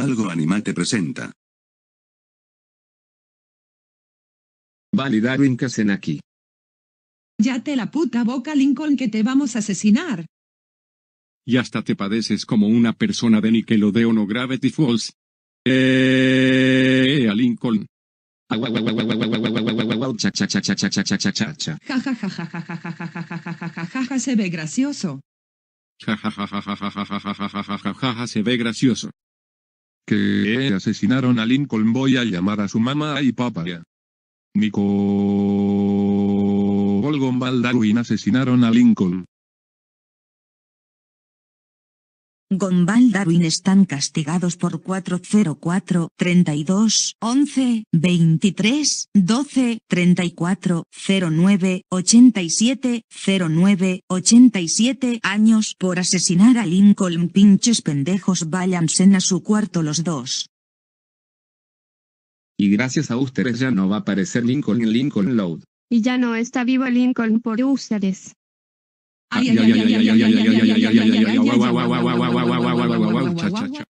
Valgo Anima te presenta. Validar en aquí. Ya te la puta boca Lincoln que te vamos a asesinar. Y hasta te padeces como una persona de Nickelodeon o Gravity Falls. Eh, a Lincoln. Ja se ve gracioso. Ja se ve gracioso. Que asesinaron a Lincoln. Voy a llamar a su mamá y papá. Nico Gombal Darwin asesinaron a Lincoln. Gombal Darwin están castigados por 404, 32, 11, 23, 12, 34, 09, 87, 09, 87 años por asesinar a Lincoln. Pinches pendejos váyanse a su cuarto los dos. Y gracias a ustedes ya no va a aparecer Lincoln en Lincoln Load. Y ya no está vivo Lincoln por ustedes. Cha cha cha.